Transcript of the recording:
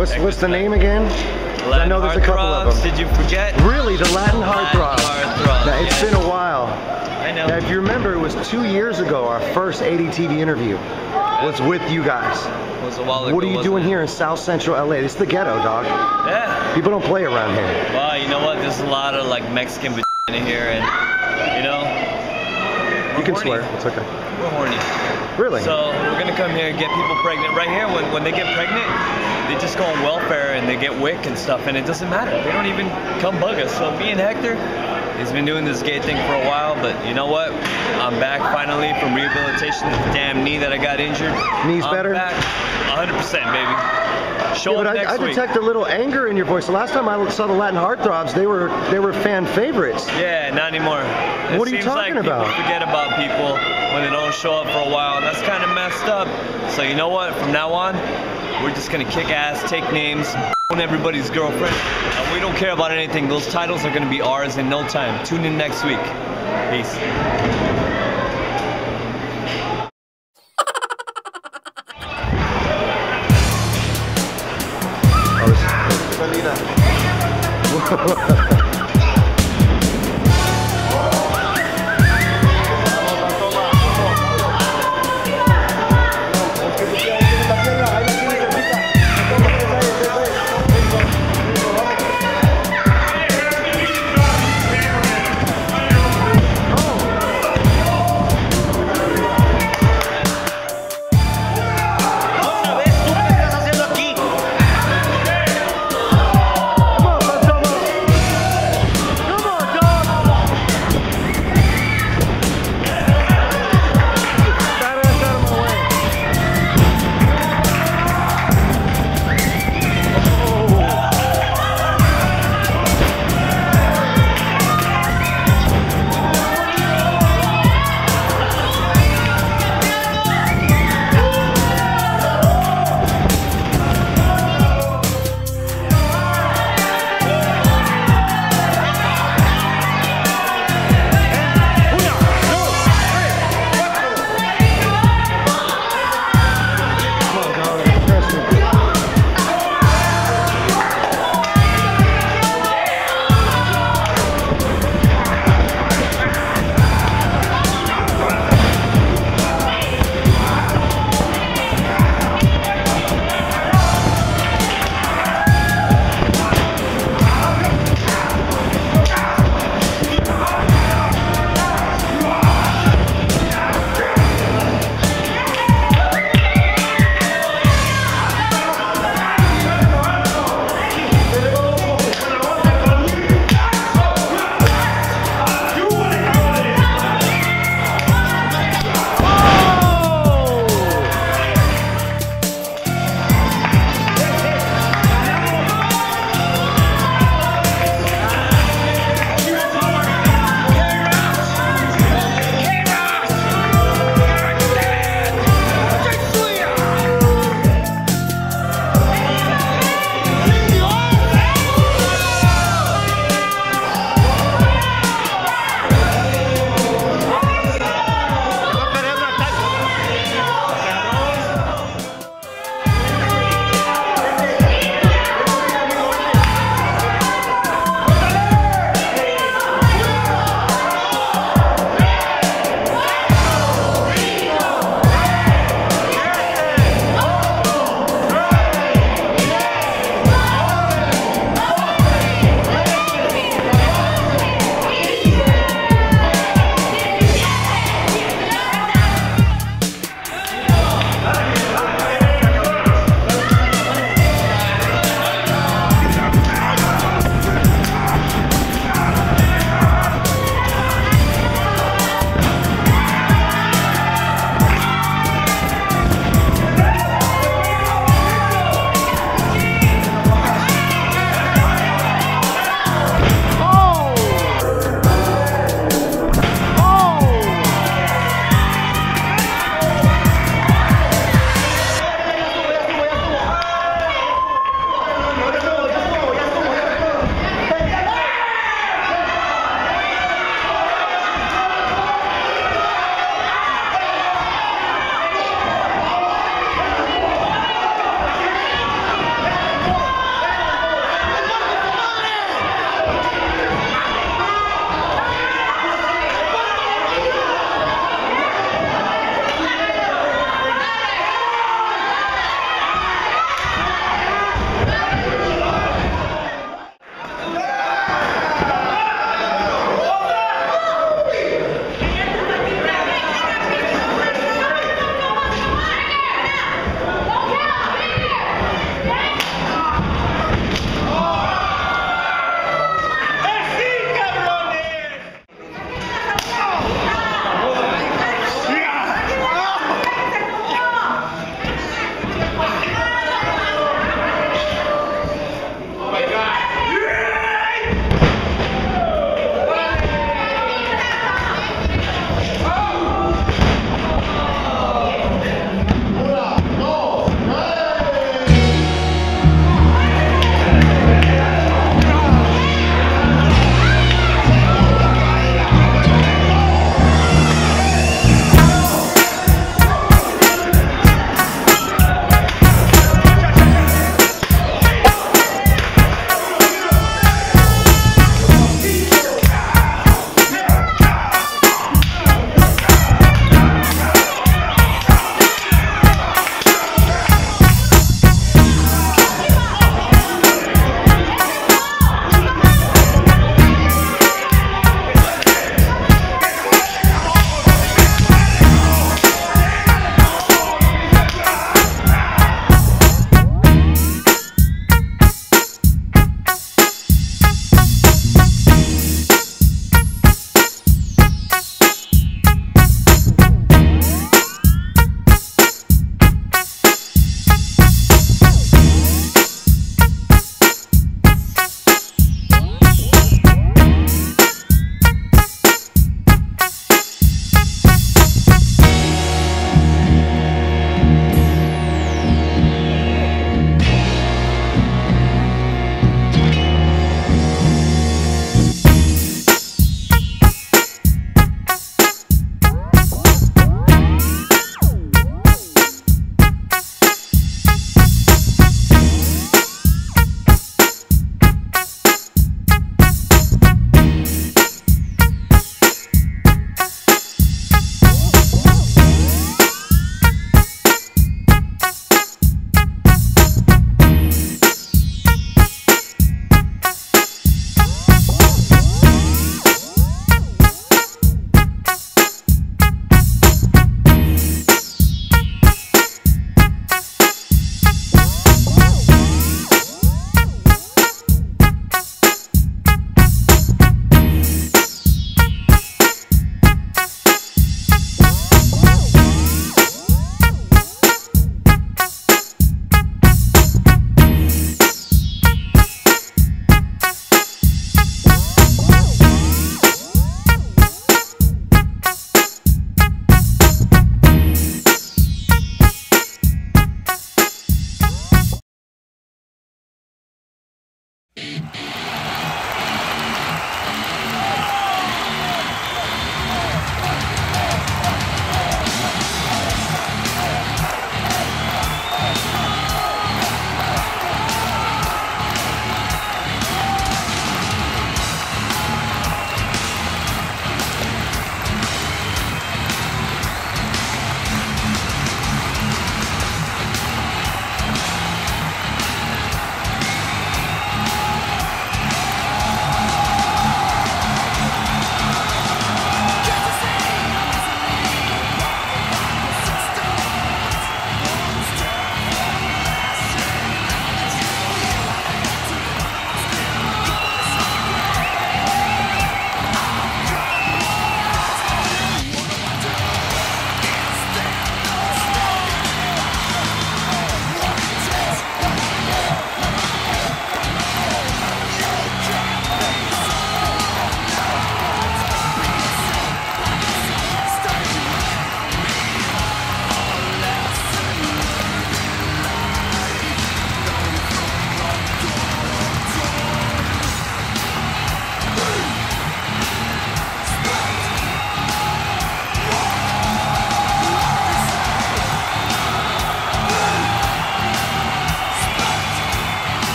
what's what's the name again? I know there's a couple of them. Did you forget? Really, the Latin heartthrob. Now, it's yes. been a while. I know. Now, if you remember, it was two years ago. Our first ADTV interview was with you guys. It was a while ago. What are you doing it? here in South Central LA? This is the ghetto, dog. Yeah. People don't play around here. Well, you know what? There's a lot of like Mexican in here, and. You can horny. swear. It's okay. We're horny. Really? So we're gonna come here and get people pregnant. Right here, when, when they get pregnant, they just go on welfare and they get WIC and stuff, and it doesn't matter. They don't even come bug us. So me and Hector, he's been doing this gay thing for a while, but you know what? I'm back finally from rehabilitation. The damn knee that I got injured. Knees I'm better? Back, 100%, baby. Show Yeah, but I, I week. detect a little anger in your voice. The last time I saw the Latin heartthrobs, they were they were fan favorites. Yeah, not anymore. It What are you talking like about? Forget about people when they don't show up for a while, and that's kind of messed up. So you know what? From now on, we're just gonna kick ass, take names, own everybody's girlfriend, and we don't care about anything. Those titles are gonna be ours in no time. Tune in next week. Peace.